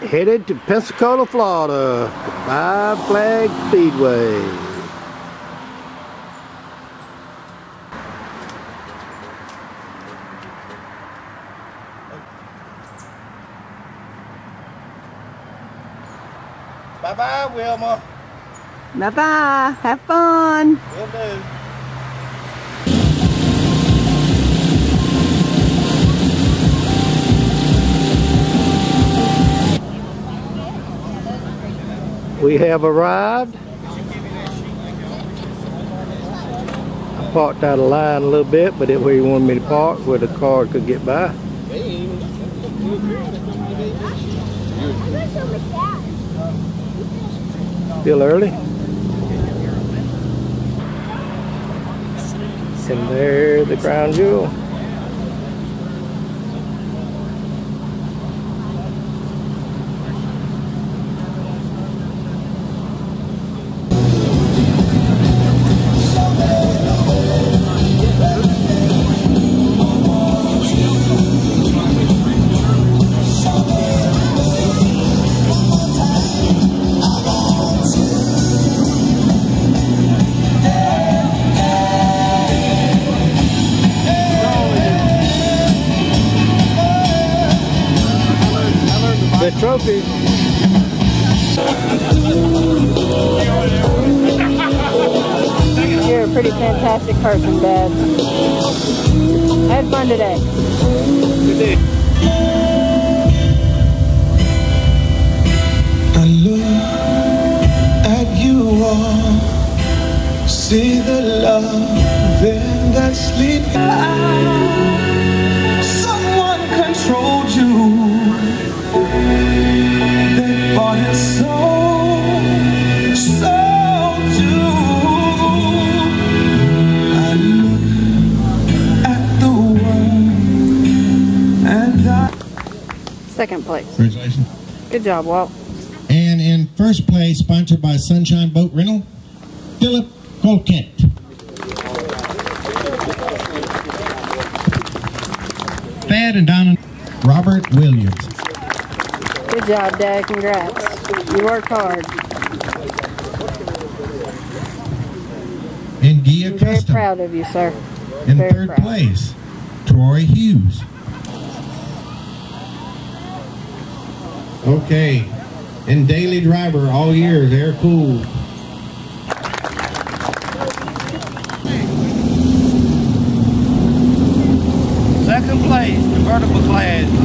headed to Pensacola, Florida, Five Flag Speedway. Bye-bye, Wilma. Bye-bye. Have fun. Will do. We have arrived. I parked out of line a little bit, but it where you wanted me to park, where the car could get by. Still early. And there, the crown jewel. The trophy. You're a pretty fantastic person, Dad. I had fun today. I look at you all, see the love in that sleeping Second place. Congratulations. Good job, Walt. And in first place, sponsored by Sunshine Boat Rental, Philip Colquette. Thad and Donna, Robert Williams. Good job, Dad. Congrats. You worked hard. And Gia I'm very proud of you, sir. In very third proud. place, Troy Hughes. Okay. And daily driver all year. They're cool. Second place, the vertical class.